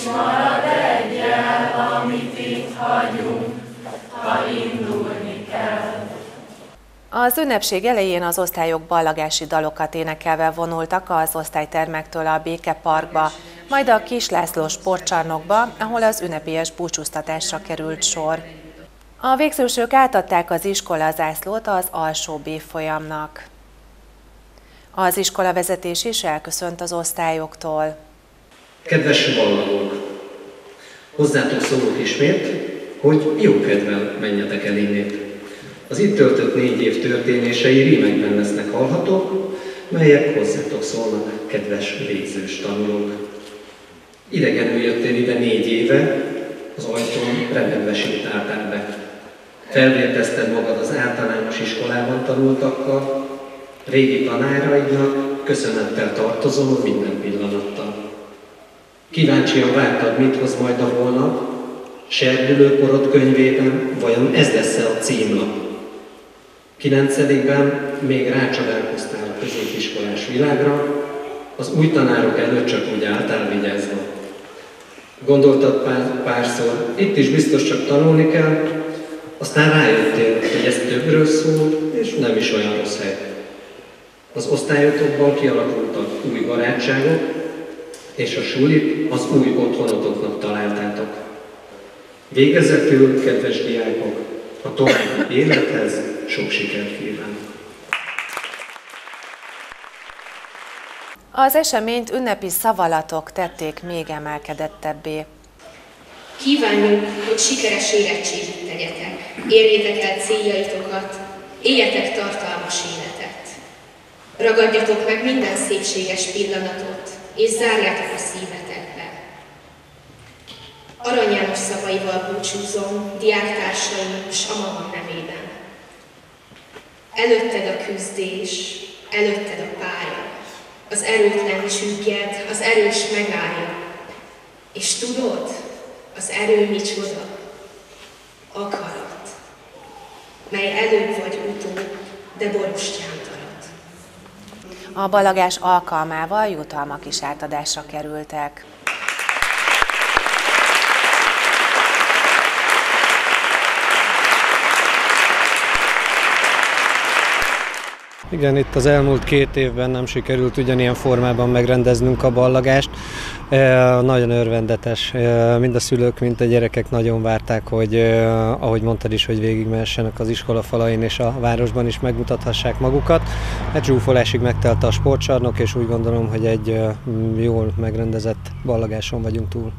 és marad egy jel, amit itt hagyunk, ha indulni kell. Az ünnepség elején az osztályok ballagási dalokat énekelve vonultak az osztálytermektől a Békeparkba, majd a kis Kislászló sportcsarnokba, ahol az ünnepélyes búcsúztatásra került sor. A végzősök átadták az iskola zászlót az alsó folyamnak. Az iskola vezetés is elköszönt az osztályoktól. Kedves ballagók! Hozzátok szólok ismét, hogy jó kedvel menjetek el innét. Az itt töltött négy év történései rímekben lesznek hallhatók, melyek hozzátok szólnak, kedves végzős tanulók. Idegenül jöttél ide négy éve, az ajtón remegve sétáltál be. Felvértezted magad az általános iskolában tanultakkal, régi tanáraidnak köszönettel tartozom minden pillanattal. Kíváncsian vártad, mit hoz majd a holnap, Serdülőporod könyvében vajon ez lesz -e a címlap? Kilencedikben még rácsodálkoztál a középiskolás világra, az új tanárok előtt csak úgy álltál vigyázva. Gondoltad pár, párszor, itt is biztos csak tanulni kell, aztán rájöttél, hogy ez többről szól, és nem is olyan rossz hely. Az osztályotokban kialakultak új barátságok, és a sulit az új otthonotoknak találtátok. Végezetül, kedves diákok, a további élethez sok sikert kívánok! Az eseményt ünnepi szavalatok tették még emelkedettebbé. Kívánjuk, hogy sikeres érettségit tegyetek, érjétek el céljaitokat, éljetek tartalmas életet. Ragadjatok meg minden szépséges pillanatot, és zárjátok a szívetekbe. Arany János szavaival búcsúzom diáktársaim és a magam nevében. Előtted a küzdés, előtted a pálya, az erőtlen csügged, az erős megállja. És tudod, az erő micsoda? Akarat, mely előbb vagy utóbb, de borostyán. A balagás alkalmával jutalmak is átadásra kerültek. Igen, itt az elmúlt két évben nem sikerült ugyanilyen formában megrendeznünk a ballagást. Nagyon örvendetes, mind a szülők, mind a gyerekek nagyon várták, hogy ahogy mondtad is, hogy végigmehessenek az iskola falain és a városban is megmutathassák magukat. Egy zsúfolásig megtelt a sportcsarnok, és úgy gondolom, hogy egy jól megrendezett ballagáson vagyunk túl.